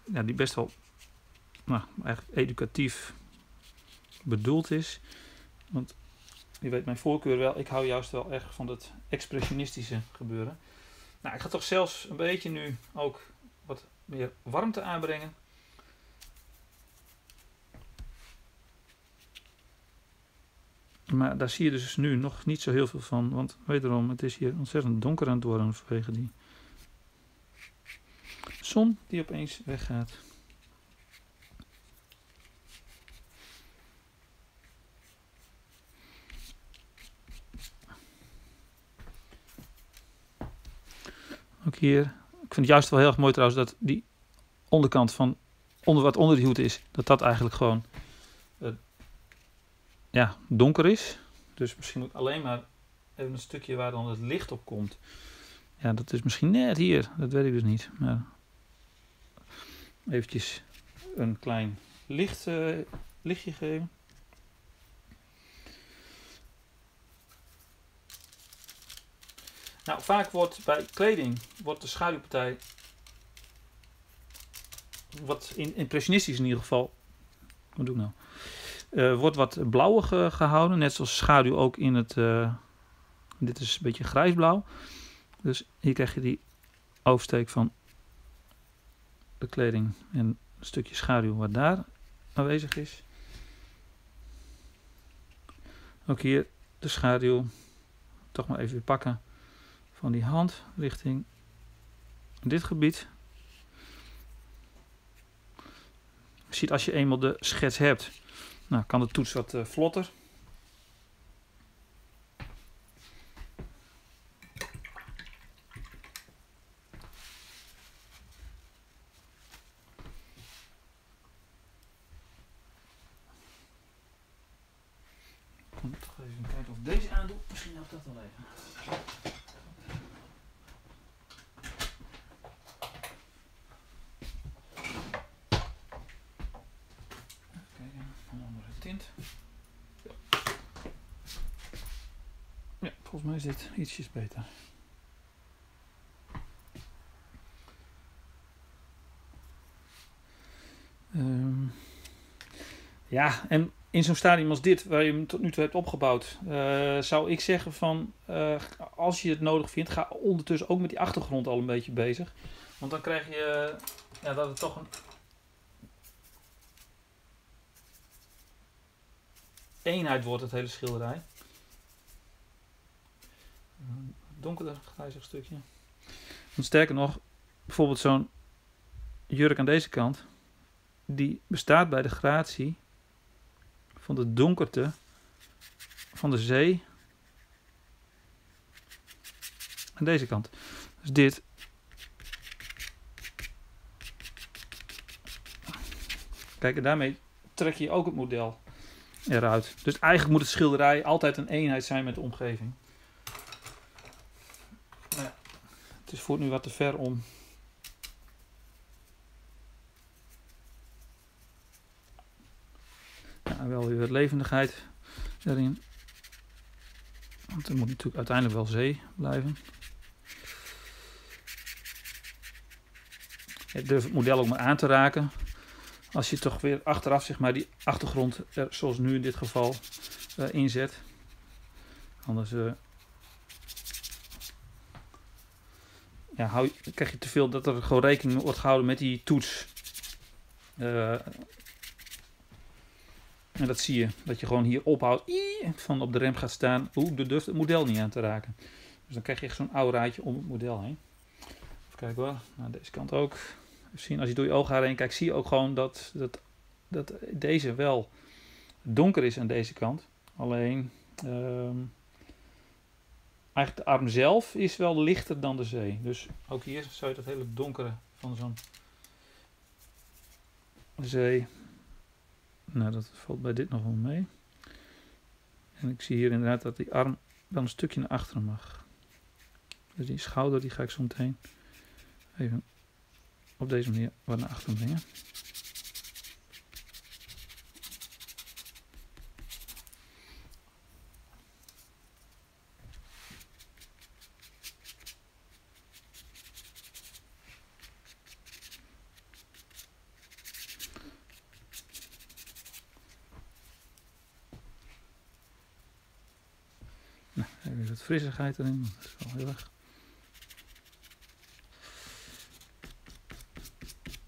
die best wel nou, educatief bedoeld is. Want je weet mijn voorkeur wel, ik hou juist wel echt van het expressionistische gebeuren. Nou, ik ga toch zelfs een beetje nu ook wat meer warmte aanbrengen. Maar daar zie je dus nu nog niet zo heel veel van. Want wederom, het is hier ontzettend donker aan het worden vanwege die zon die opeens weggaat. Ook ik vind het juist wel heel erg mooi trouwens dat die onderkant van onder wat onder die hoed is, dat dat eigenlijk gewoon uh, ja, donker is. Dus misschien moet alleen maar even een stukje waar dan het licht op komt. Ja, dat is misschien net hier. Dat weet ik dus niet. Maar eventjes een klein licht, uh, lichtje geven. Nou, vaak wordt bij kleding wordt de schaduwpartij wat impressionistisch in ieder geval. Wat doe ik nou? Uh, wordt wat blauwig gehouden, net zoals schaduw ook in het. Uh, dit is een beetje grijsblauw. Dus hier krijg je die oversteek van de kleding en een stukje schaduw wat daar aanwezig is. Ook hier de schaduw. Toch maar even pakken van die hand richting dit gebied. Je ziet als je eenmaal de schets hebt, nou, kan de toets wat uh, vlotter. dan toch even kijken of ik deze aandoe. Misschien helpt dat wel. Even kijken, een andere tint. Ja, volgens mij is dit ietsjes beter. Ehm, ja, en in zo'n stadium als dit, waar je hem tot nu toe hebt opgebouwd, eh, zou ik zeggen van, eh, als je het nodig vindt, ga ondertussen ook met die achtergrond al een beetje bezig. Want dan krijg je ja, dat het toch een eenheid wordt, het hele schilderij. Een donkerder grijzig stukje. Want sterker nog, bijvoorbeeld zo'n jurk aan deze kant, die bestaat bij de gratie van de donkerte van de zee aan deze kant. Dus dit. Kijk, en daarmee trek je ook het model eruit. Dus eigenlijk moet het schilderij altijd een eenheid zijn met de omgeving. Nou ja, het is nu wat te ver om Ja, wel weer levendigheid erin. Want er moet natuurlijk uiteindelijk wel zee blijven. Je durft het model ook maar aan te raken. Als je toch weer achteraf zeg maar, die achtergrond, er, zoals nu in dit geval, uh, inzet. Anders uh, ja, krijg je te veel dat er gewoon rekening wordt gehouden met die toets. Uh, en dat zie je, dat je gewoon hier ophoudt, van op de rem gaat staan. Oeh, de durft het model niet aan te raken. Dus dan krijg je echt zo'n auraatje om het model heen. Even kijken hoor, nou, deze kant ook. Even zien, als je door je ogen heen kijkt, zie je ook gewoon dat, dat, dat deze wel donker is aan deze kant. Alleen, um, eigenlijk de arm zelf is wel lichter dan de zee. Dus ook hier zou je dat hele donkere van zo'n zee nou, dat valt bij dit nog wel mee. En ik zie hier inderdaad dat die arm dan een stukje naar achteren mag. Dus die schouder die ga ik zo meteen even op deze manier wat naar achteren brengen. Frissigheid erin. Dat heel erg.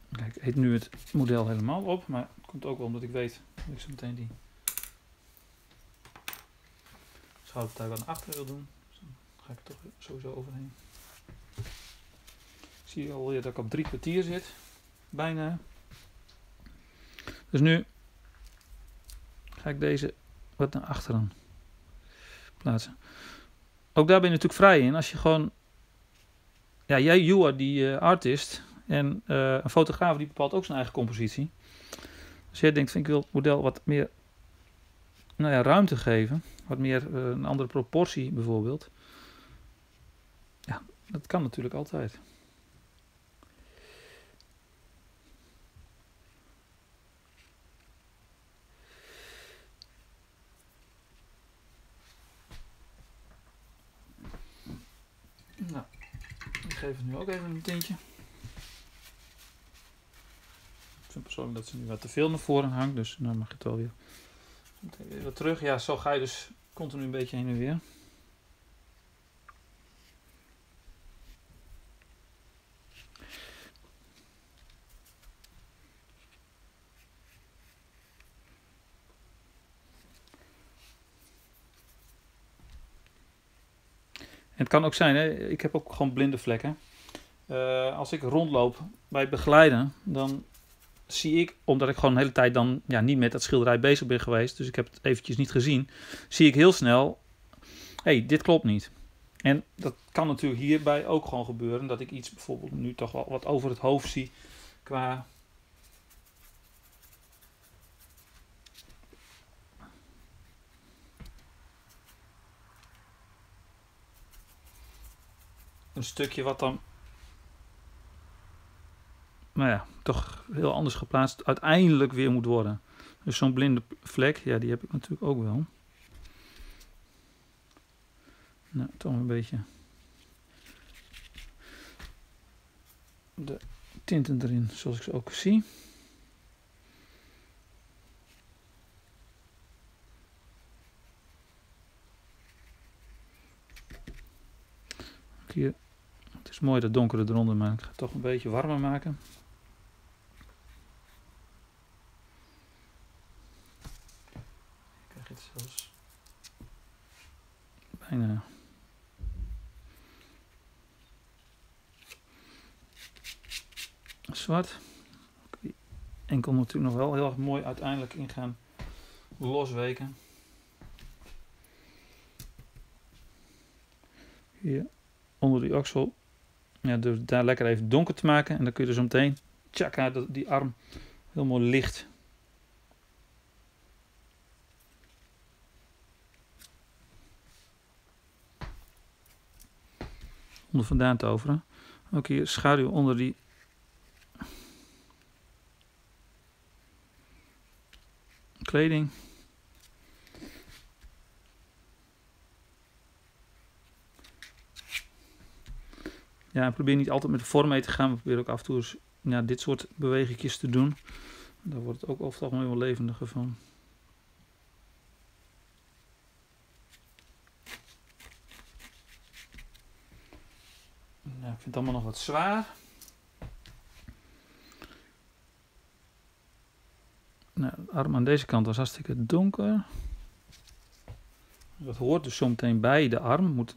Ik heet nu het model helemaal op, maar het komt ook wel omdat ik weet dat ik zo meteen die schoudertuig aan achter wil doen. Dus dan ga ik toch sowieso overheen. Ik zie alweer dat ik op drie kwartier zit. Bijna. Dus nu ga ik deze wat naar achteren plaatsen ook daar ben je natuurlijk vrij in. Als je gewoon. Ja, jij, you die uh, artist. En uh, een fotograaf die bepaalt ook zijn eigen compositie. Als jij denkt, vind ik wil het model wat meer nou ja, ruimte geven. Wat meer uh, een andere proportie bijvoorbeeld. Ja, dat kan natuurlijk altijd. Nou, ik geef het nu ook even een tintje. Ik vind persoonlijk dat ze nu wat te veel naar voren hangt, dus dan mag het wel weer, weer wat terug. Ja, zo ga je dus continu een beetje heen en weer. Kan ook zijn, hè, ik heb ook gewoon blinde vlekken. Uh, als ik rondloop bij begeleiden, dan zie ik, omdat ik gewoon de hele tijd dan ja, niet met dat schilderij bezig ben geweest, dus ik heb het eventjes niet gezien, zie ik heel snel, hey, dit klopt niet. En dat kan natuurlijk hierbij ook gewoon gebeuren, dat ik iets bijvoorbeeld nu toch wel wat over het hoofd zie qua een stukje wat dan nou ja, toch heel anders geplaatst uiteindelijk weer moet worden. Dus zo'n blinde vlek, ja, die heb ik natuurlijk ook wel. Nou, toch een beetje de tinten erin, zoals ik ze ook zie. Hier, mooi dat donkere eronder, maar ik ga het toch een beetje warmer maken. Ik krijg het zelfs bijna zwart. Enkel natuurlijk nog wel heel erg mooi uiteindelijk in gaan losweken. Hier onder die oksel. Ja, dus daar lekker even donker te maken. En dan kun je er zo meteen, tjaka, die arm helemaal licht. Onder vandaan toveren. Ook hier schaduw onder die kleding. Ja, probeer niet altijd met de vorm mee te gaan. We proberen ook af en toe eens, ja, dit soort bewegingjes te doen. Daar wordt het ook over het algemeen wel levendiger van. Nou, ik vind het allemaal nog wat zwaar. Nou, de arm aan deze kant was hartstikke donker. Dat hoort dus zometeen bij de arm. Moet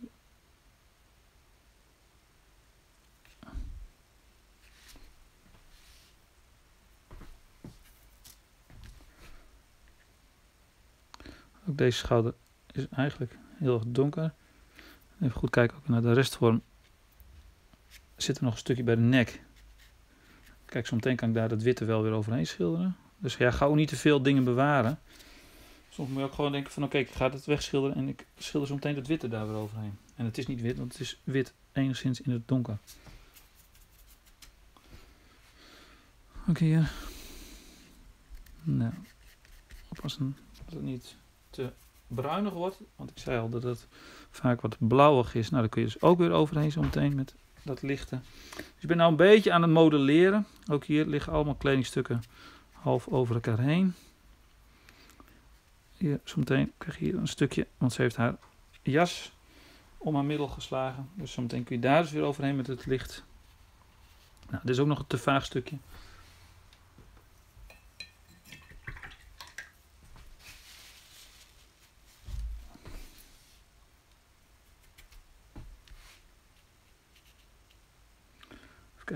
Ook deze schouder is eigenlijk heel erg donker. Even goed kijken ook naar de restvorm. Zit er nog een stukje bij de nek. Kijk, zometeen kan ik daar dat witte wel weer overheen schilderen. Dus ja, ga ook niet te veel dingen bewaren. Soms moet je ook gewoon denken van oké, ik ga het wegschilderen en ik schilder zo meteen dat witte daar weer overheen. En het is niet wit, want het is wit enigszins in het donker. Oké, ja. Nou, oppassen dat het niet te bruinig wordt. Want ik zei al dat het vaak wat blauwig is. Nou, daar kun je dus ook weer overheen zo meteen met dat lichte. Dus ik ben nou een beetje aan het modelleren. Ook hier liggen allemaal kledingstukken half over elkaar heen. Hier, zometeen krijg je hier een stukje, want ze heeft haar jas om haar middel geslagen. Dus zometeen kun je daar dus weer overheen met het licht. Nou, dit is ook nog een te vaag stukje.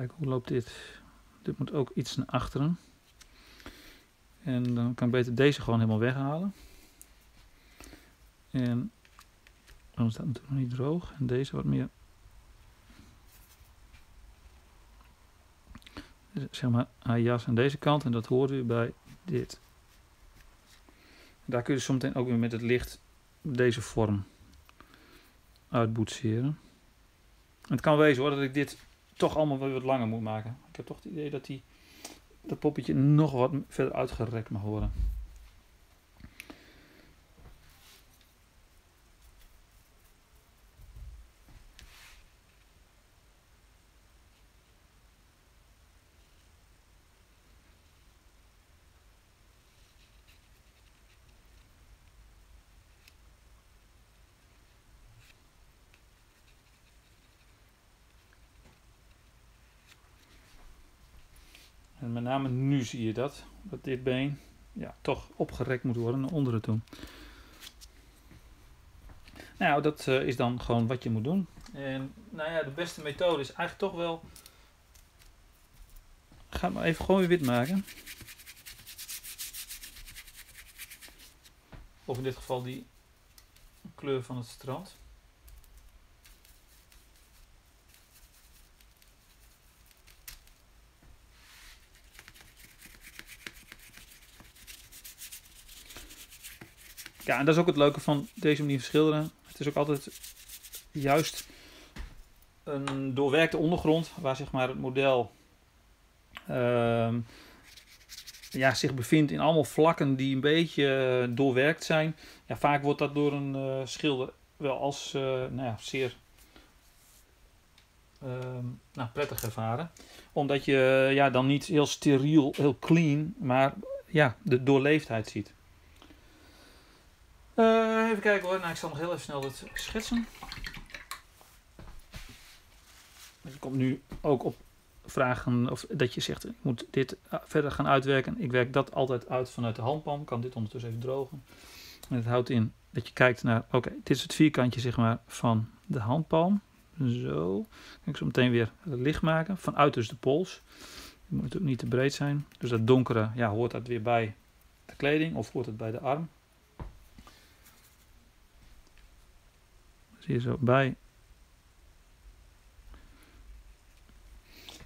Kijken, hoe loopt dit? Dit moet ook iets naar achteren. En dan kan ik beter deze gewoon helemaal weghalen. En dan staat het natuurlijk nog niet droog. En deze wat meer. Zeg maar haar jas aan deze kant. En dat hoort u bij dit. Daar kun je zometeen ook weer met het licht deze vorm uitboetseren. Het kan wezen hoor dat ik dit toch allemaal weer wat langer moet maken. Ik heb toch het idee dat die dat poppetje nog wat verder uitgerekt mag worden. Name nu zie je dat, dat dit been ja, toch opgerekt moet worden naar onderen toe. Nou, dat uh, is dan gewoon wat je moet doen. En nou ja, de beste methode is eigenlijk toch wel. Ga maar even gewoon weer wit maken. Of in dit geval die kleur van het strand. Ja, en dat is ook het leuke van deze manier van schilderen. Het is ook altijd juist een doorwerkte ondergrond waar zeg maar, het model ehm, ja, zich bevindt in allemaal vlakken die een beetje doorwerkt zijn. Ja, vaak wordt dat door een uh, schilder wel als uh, nou ja, zeer ehm, nou, prettig ervaren. Omdat je ja, dan niet heel steriel, heel clean, maar ja, de doorleefdheid ziet. Even kijken hoor, nou, ik zal nog heel even snel het schetsen. Je komt nu ook op vragen of dat je zegt, ik moet dit verder gaan uitwerken. Ik werk dat altijd uit vanuit de handpalm. Kan dit ondertussen even drogen. En het houdt in dat je kijkt naar, oké, dit is het vierkantje zeg maar van de handpalm. Zo. Kan ik zo meteen weer licht maken. Vanuit dus de pols. Die moet ook niet te breed zijn. Dus dat donkere, ja, hoort dat weer bij de kleding of hoort het bij de arm. Zie je zo bij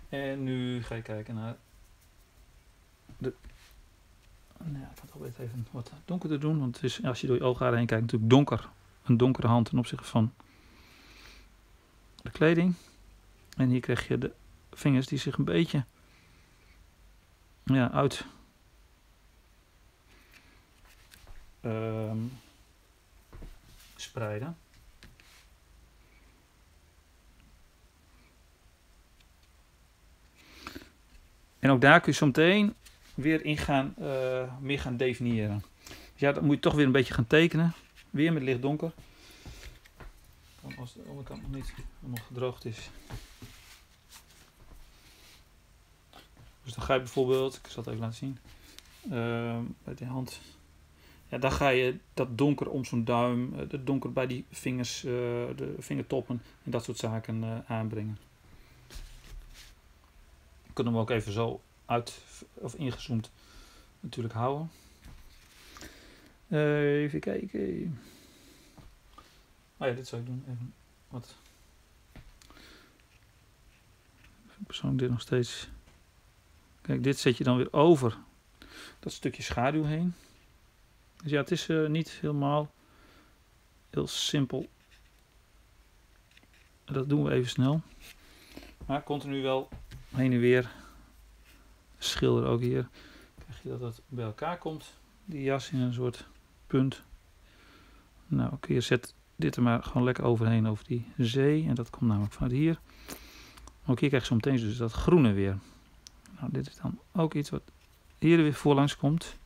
En nu ga je kijken naar de. Nou ja, ik ga toch even wat donkerder doen, want het is, als je door je oogharen heen kijkt, natuurlijk donker. Een donkere hand ten opzichte van de kleding. En hier krijg je de vingers die zich een beetje ja, uit. Um, spreiden. En ook daar kun je zo meteen weer in gaan, uh, meer gaan definiëren. Dus ja, dan moet je toch weer een beetje gaan tekenen. Weer met licht donker. Als de onderkant nog niet nog gedroogd is. Dus dan ga je bijvoorbeeld, ik zal het even laten zien, uh, bij de hand. Ja, dan ga je dat donker om zo'n duim, het eh, donker bij die vingers, uh, de vingertoppen en dat soort zaken aanbrengen kunnen we ook even zo uit of ingezoomd natuurlijk houden. Uh, even kijken. Oh ja, dit zou ik doen. Even wat. Persoonlijk dit nog steeds. Kijk, dit zet je dan weer over dat stukje schaduw heen. Dus ja, het is uh, niet helemaal heel simpel. Dat doen we even snel. Maar continu wel heen en weer schilder ook hier. Krijg je dat het bij elkaar komt. Die jas in een soort punt. Nou, oké, je zet dit er maar gewoon lekker overheen over die zee. En dat komt namelijk vanuit hier. Ook hier krijg je zo meteen dus dat groene weer. Nou, dit is dan ook iets wat hier weer voorlangs komt.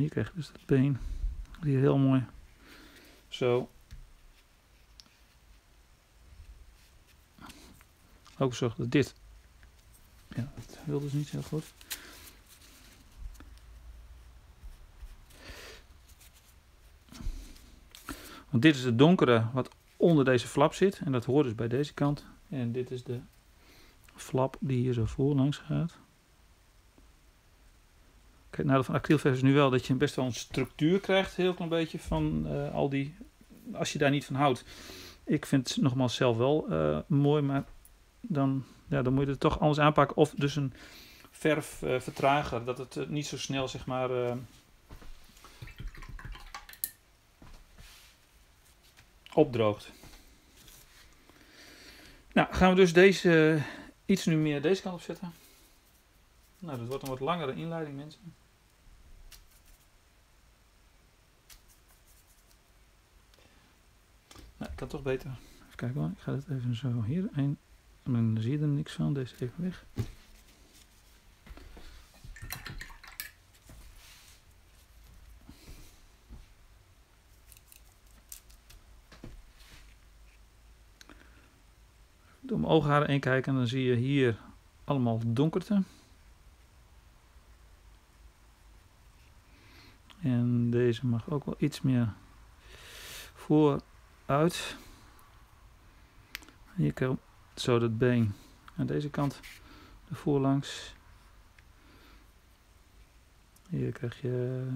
Hier krijg je dus het been. Hier heel mooi. Zo. Ook zorg dat dit. Ja, dat wil dus niet heel goed. Want dit is het donkere wat onder deze flap zit. En dat hoort dus bij deze kant. En dit is de flap die hier zo voorlangs gaat. Kijk, nadeel van acrylverf is nu wel dat je best wel een structuur krijgt, heel klein beetje van uh, al die, als je daar niet van houdt. Ik vind het nogmaals zelf wel uh, mooi, maar dan, ja, dan moet je het toch anders aanpakken. Of dus een verfvertrager, uh, dat het niet zo snel zeg maar opdroogt. Nou, gaan we dus deze iets nu meer deze kant op zetten. Nou, dat wordt een wat langere inleiding, mensen. Nou, ik kan toch beter. Even kijken hoor. Ik ga het even zo hierheen. En dan zie je er niks van. Deze even weg. Door mijn oogharen heen kijken en dan zie je hier allemaal donkerte. En deze mag ook wel iets meer vooruit. Hier komt zo dat been aan deze kant de voorlangs. Hier krijg je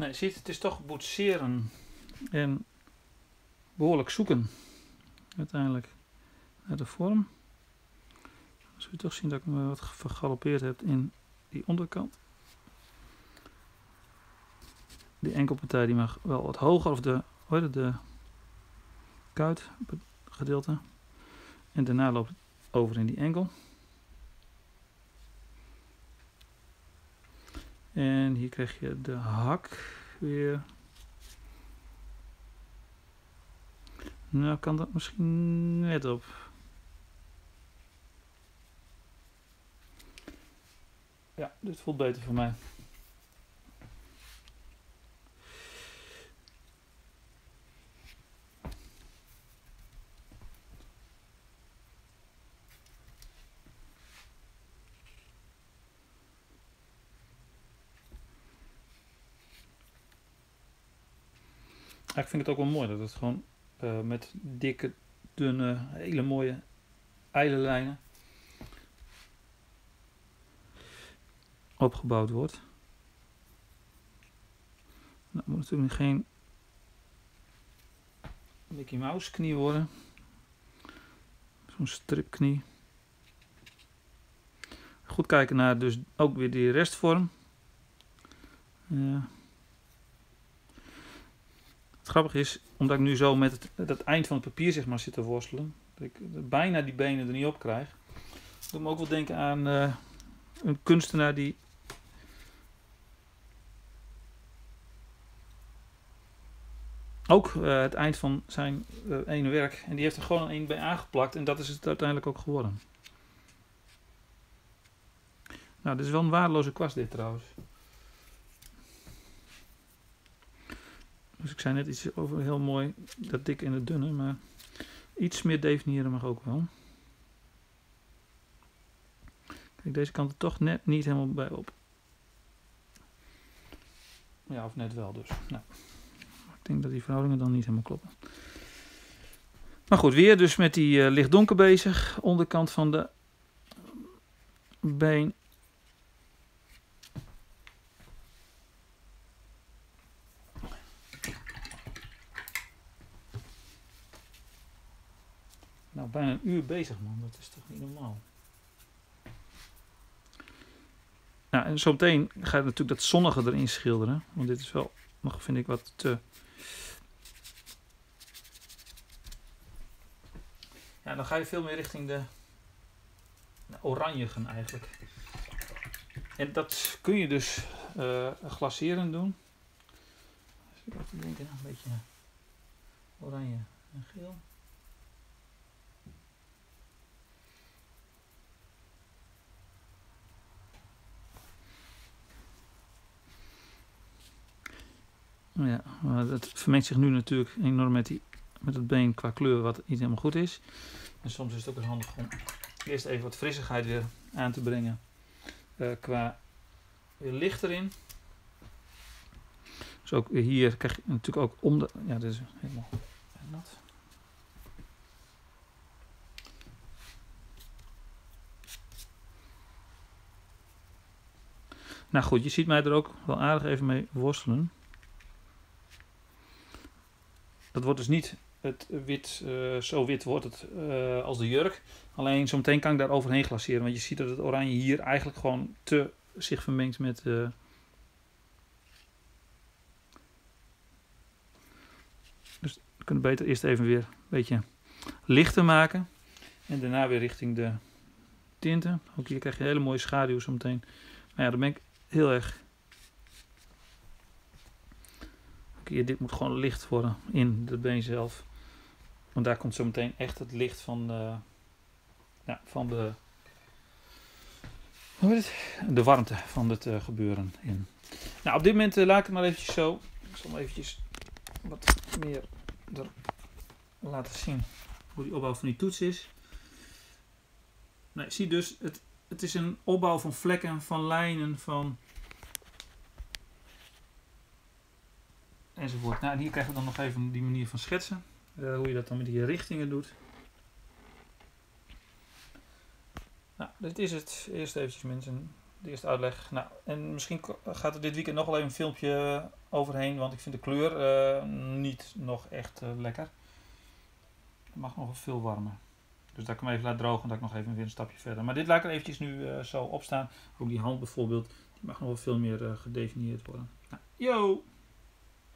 Nee, ziet, het is toch boetseren en behoorlijk zoeken uiteindelijk naar de vorm. Dan zul je toch zien dat ik me wat vergalopeerd heb in die onderkant. Die enkelpartij die mag wel wat hoger, of de, de kuitgedeelte. En daarna loopt het over in die enkel. En hier krijg je de hak weer. Nou kan dat misschien net op. Ja, dit voelt beter voor mij. Ik vind het ook wel mooi dat het gewoon uh, met dikke, dunne, hele mooie eilenlijnen opgebouwd wordt. Nou, moet natuurlijk geen Mickey Mouse knie worden. Zo'n stripknie. Goed kijken naar dus ook weer die restvorm. Ja grappig is, omdat ik nu zo met het, eind van het papier zeg maar zit te worstelen, dat ik bijna die benen er niet op krijg. doet me ook wel denken aan uh, een kunstenaar die ook uh, het eind van zijn uh, ene werk. En die heeft er gewoon een bij aangeplakt. En dat is het uiteindelijk ook geworden. Nou, dit is wel een waardeloze kwast dit trouwens. Dus ik zei net iets over heel mooi, dat dik en het dunne, maar iets meer definiëren mag ook wel. Kijk, deze kant er toch net niet helemaal bij op. Ja, of net wel dus. Nou, ik denk dat die verhoudingen dan niet helemaal kloppen. Maar goed, weer dus met die uh, lichtdonker bezig. Onderkant van de been Nou, bijna een uur bezig, man. Dat is toch niet normaal. Nou, en zo meteen ga je natuurlijk dat zonnige erin schilderen. Want dit is wel nog, vind ik, wat te... Ja, dan ga je veel meer richting de, oranje gaan eigenlijk. En dat kun je dus uh, doen. Dus ik denken, een beetje oranje en geel. Ja, maar het vermengt zich nu natuurlijk enorm met, die, met het been qua kleur wat niet helemaal goed is. En soms is het ook handig om eerst even wat frissigheid weer aan te brengen uh, qua weer licht erin. Dus ook hier krijg je natuurlijk ook om de... Ja, dit is helemaal nat. Nou goed, je ziet mij er ook wel aardig even mee worstelen. Dat wordt dus niet het wit, uh, zo wit wordt het uh, als de jurk. Alleen zometeen kan ik daar overheen glaseren. Want je ziet dat het oranje hier eigenlijk gewoon te zich vermengt met... Uh, dus we kunnen beter eerst even weer een beetje lichter maken. En daarna weer richting de tinten. Ook hier krijg je een hele mooie schaduw zometeen. Maar ja, dan ben ik heel erg hier, dit moet gewoon licht worden in de been zelf. Want daar komt zo meteen echt het licht van, de, ja, van de, hoe het? de warmte van het uh, gebeuren in. Nou, op dit moment uh, laat ik het maar eventjes zo. Ik zal hem eventjes wat meer er laten zien hoe die opbouw van die toets is. Nou, zie dus, het, het is een opbouw van vlekken, van lijnen, van enzovoort. Nou, en hier krijgen we dan nog even die manier van schetsen. Uh, hoe je dat dan met die richtingen doet. Nou, dit is het. Eerst eventjes mensen de eerste uitleg. Nou, en misschien gaat er dit weekend nog wel even een filmpje overheen, want ik vind de kleur eh, niet nog echt eh, lekker. Het mag nog veel warmer. Dus dat ik hem even laat drogen, dat ik nog even weer een stapje verder. Maar dit laat ik er eventjes nu eh, zo opstaan. Ook die hand bijvoorbeeld, die mag nog wel veel meer eh, gedefinieerd worden. Nou, yo!